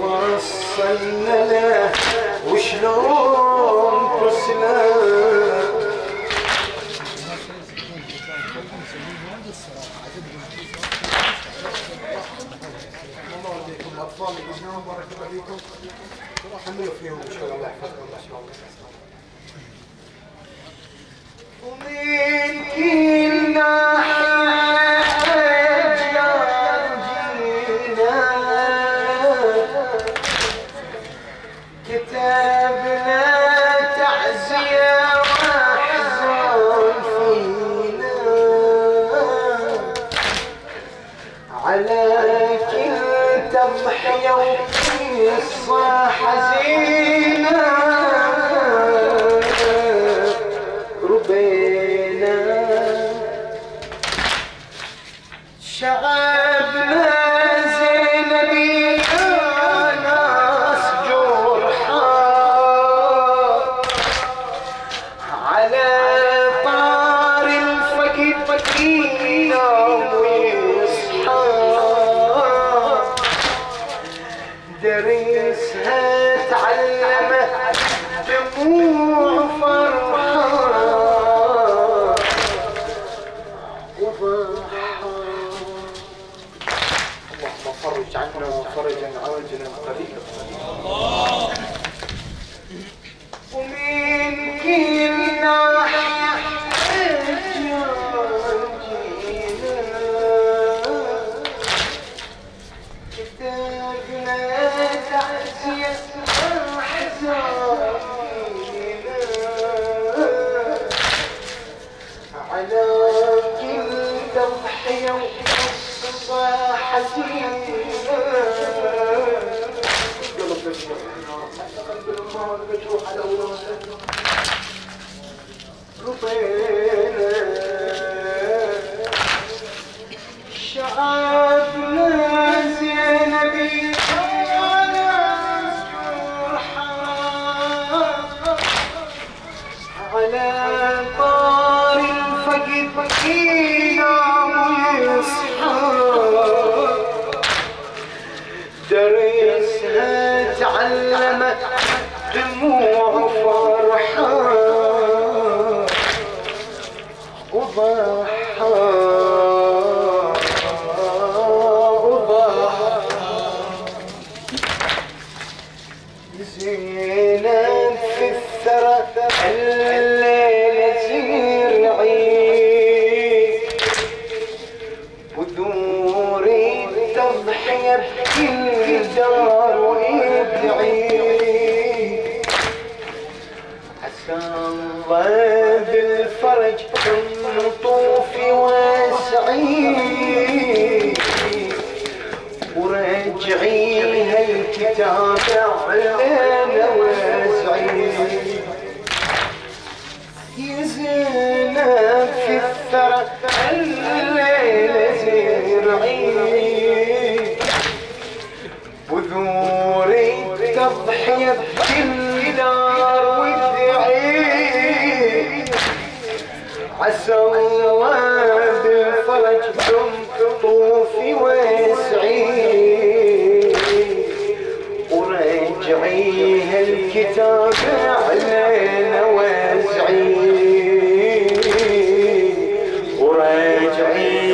وصلنا له وشلون عليكم الاطفال بارك الله فيكم حملوا فيهم ان شاء الله يحفظكم ان شاء الله ومن كل شعبنا زينبي ناس جرحى على طار الفقد فقينا ويصحى. درسها تعلمه دموع فرجا عاجلا 저 가자 오라고 그래. دموع فرحة وضحى وضحى زينب في الثرى الكتاب علينا واسعي يا زينب في الثرى الليلة زرعي بذوري تضحية بكل نار وادعي عسى الله بالفرج ثم طوفي الكتاب علينا واسعي وراجعيها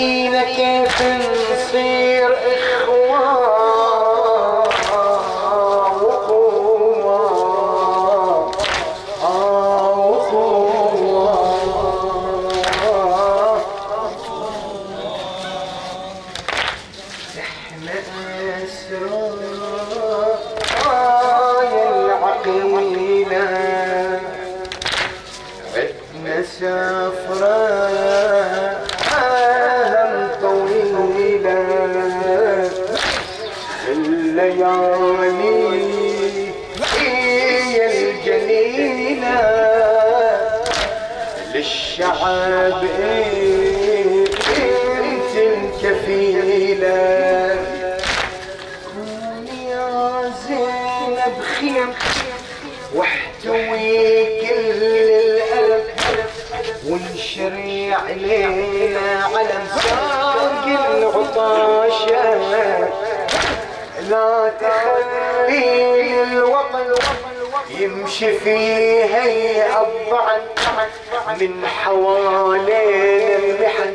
وعلمتينا كيف نصير إخوة وقوة آه وقوة إحنا اسرايا العقيلة عدنا سفرة كوني يا زينب خيم واحتوي كل الألم وانشري علينا علم ساق العطاشة لا تخلي الوطن يمشي فيها يقطعن من حوالين المحن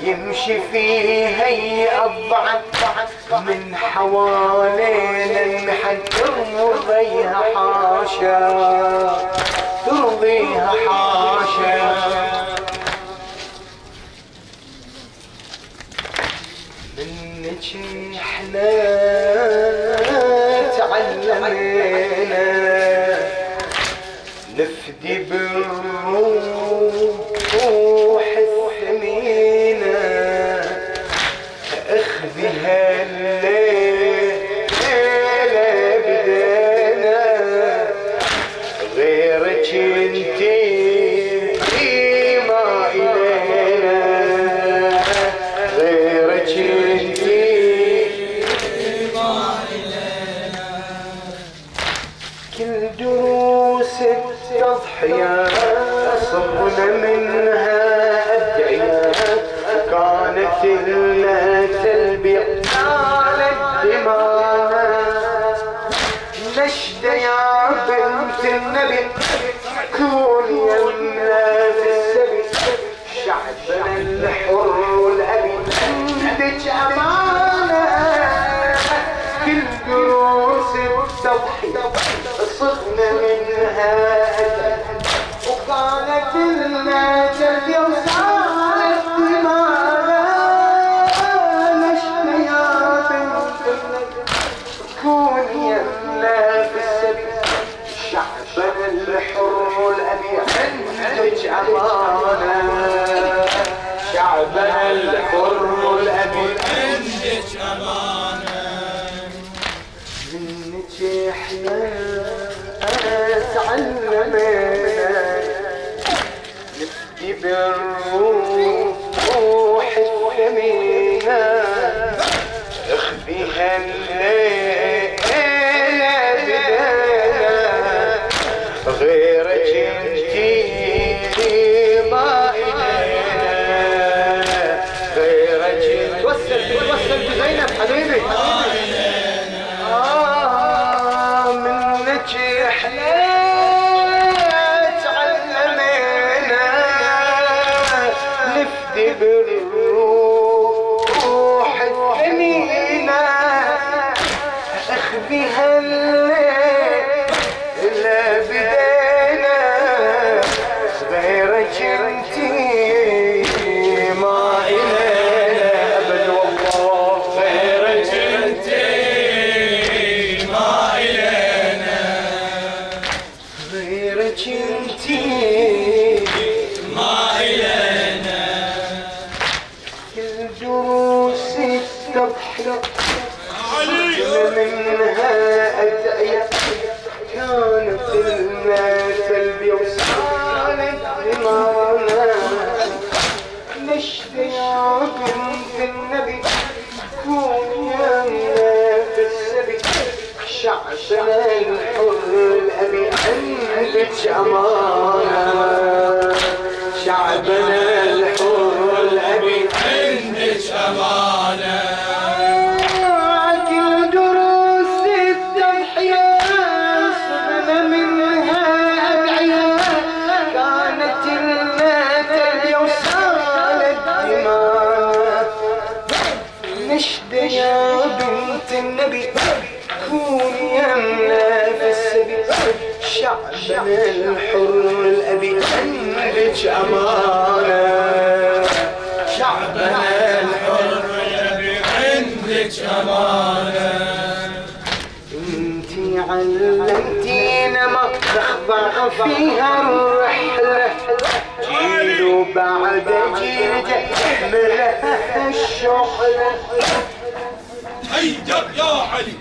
يمشي فيها يقطعن من حوالين المحن ترضيها حاشا ترضيها حاشا. منك إحنا تعلمنا. نفدي بالروح غيرك انتي ما إلينا غيرك انتي كل دروس التضحية صرنا منها أدعية. كانت لنا تلبيع Amen. and they منها أدعية كانت المثل وصالت إمامنا نشتي يا بنت النبي كون يمنا في السبي شعبنا الحر الأبي عندك أمانة النبي كون في السبيل شعبنا الحر الأبي عندك أمانة شعبنا الحر عندك امانه انتي علمتينا ما تخضع فيها الرحلة جيل وبعد جيل تحملها الشحنة هيا يا علي.